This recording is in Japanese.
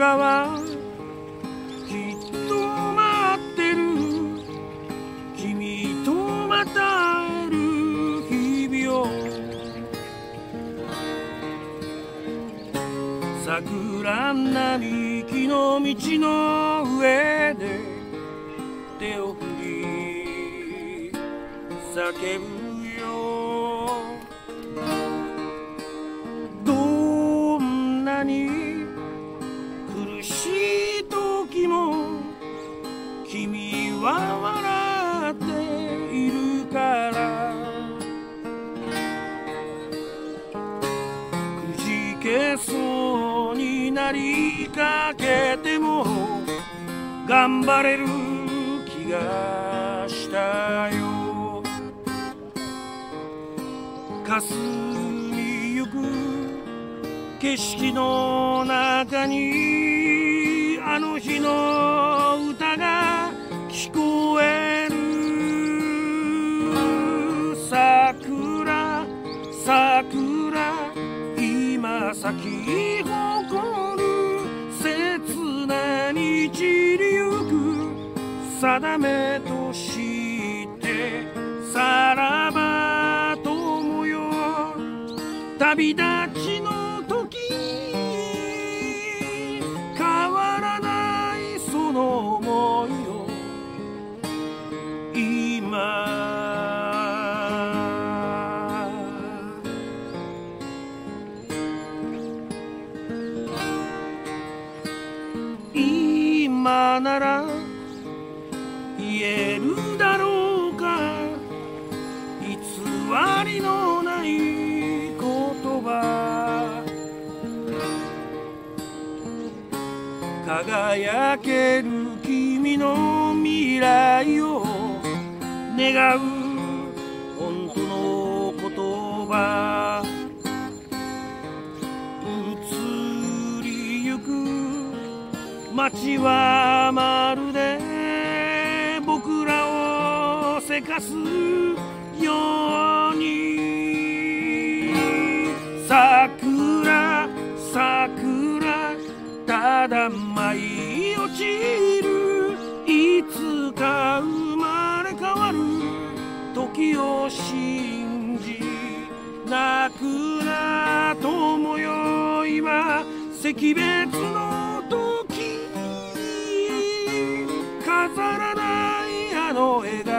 桜はきっと待ってる君とまた会える日々を桜並木の道の上で手を振り叫ぶ君は笑っているから。くじけそうになりかけても頑張れる気がしたよ。かすみゆく景色の中にあの日の咲き誇る切なに散りゆく定めとしてさらば友よ旅立ちなら言えるだろうか。偽りのない言葉。輝ける君の未来を願う街はまるで僕らをせかすように。桜桜ただ舞い落ちる。いつか生まれ変わる。時を信じ泣くな友よ今惜別の飾らないあの笑顔